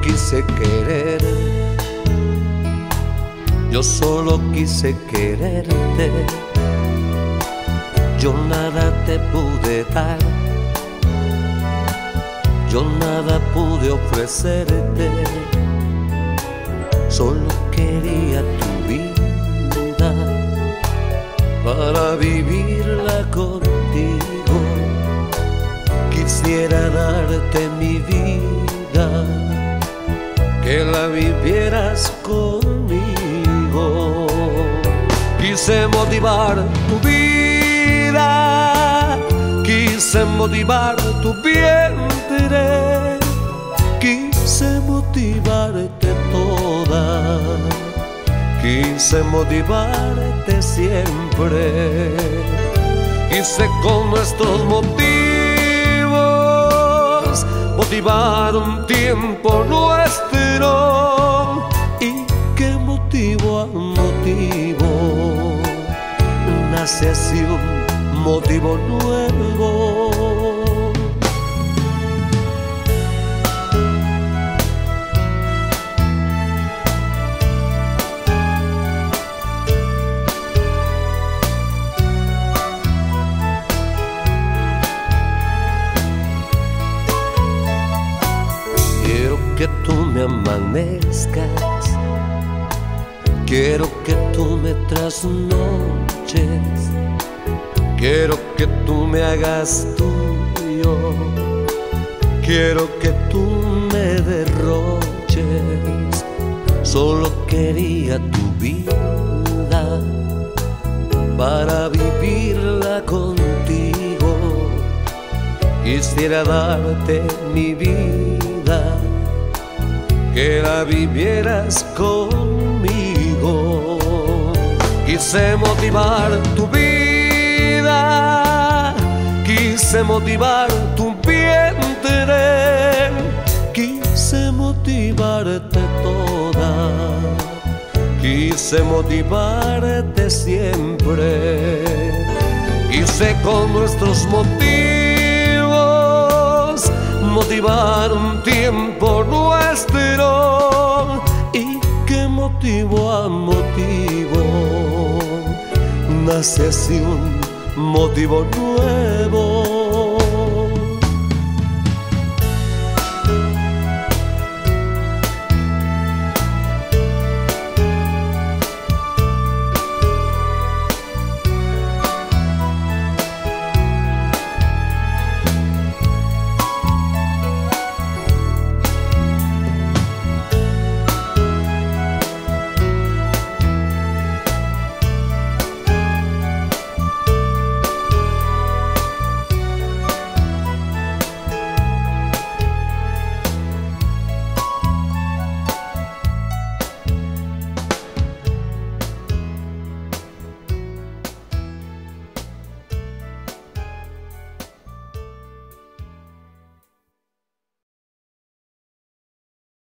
quise querer. Yo solo quise quererte. Yo nada te pude dar. Yo nada pude ofrecerte. Solo quería tu vida para vivirla contigo. Quisiera darte mi vida, que la vivieras conmigo. Quise motivar tu vida, quise motivar tu vientre, quise motivarte toda, quise motivarte siempre. Quise con nuestros motivos motivar un tiempo nuestro y que motivo a motivo nace así un motivo nuevo. Amanezcas, quiero que tú me trasnoches, quiero que tú me hagas tuyo, quiero que tú me derroches. Solo quería tu vida para vivirla contigo. Quisiera darte mi vida, que la vivieras conmigo. Quise motivar tu vida, quise motivar tu vientre, quise motivarte toda, quise motivarte siempre. Quise con nuestros motivos motivar un tiempo nuestro y que motivo a motivo nace así un motivo nuevo.